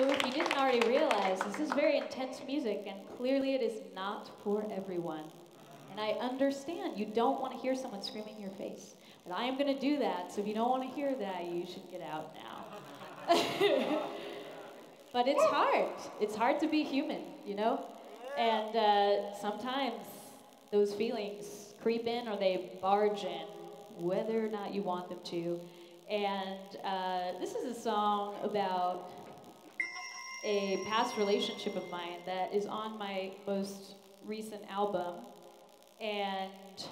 So if you didn't already realize, this is very intense music, and clearly it is not for everyone. And I understand you don't want to hear someone screaming in your face. But I am going to do that, so if you don't want to hear that, you should get out now. but it's hard. It's hard to be human, you know? And uh, sometimes those feelings creep in or they barge in, whether or not you want them to. And uh, this is a song about a past relationship of mine that is on my most recent album. And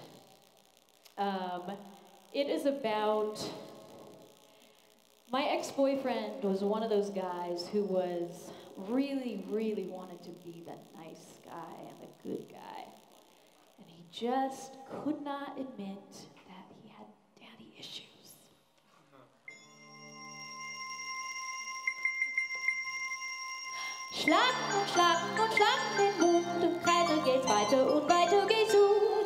um, it is about my ex boyfriend was one of those guys who was really, really wanted to be the nice guy and the good guy. And he just could not admit Schlagen und schlagen und schlagen den Mund und Kreise geht's weiter und weiter geht's zu.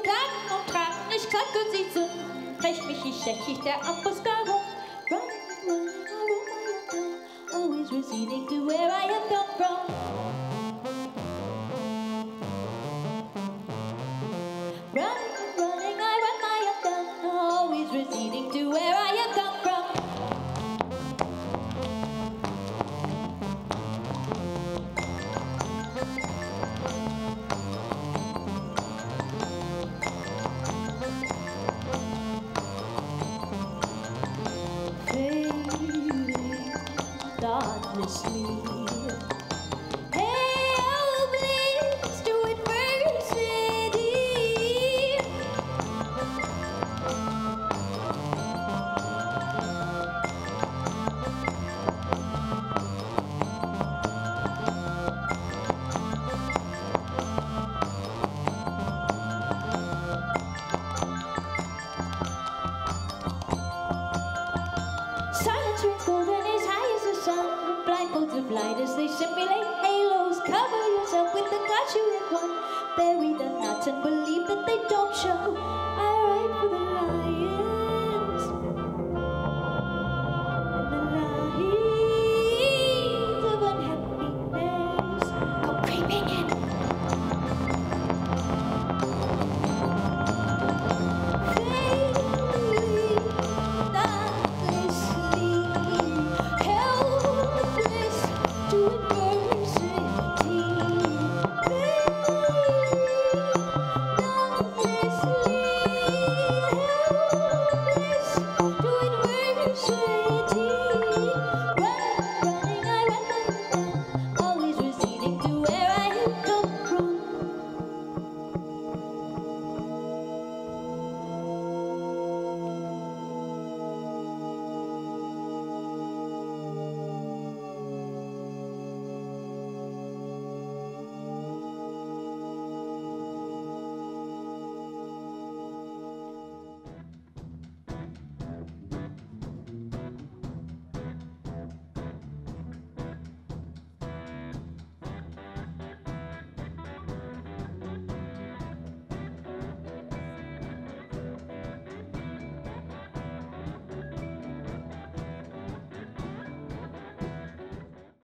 Klagen und tragen, ich klacke sie zu. Brech mich, ich stech ich der Ambusgarung. Running, running, I run my always receding to where I have come from. Thoughtlessly. As they simulate halos. Cover yourself with the clouds you have won. Bury the knots and believe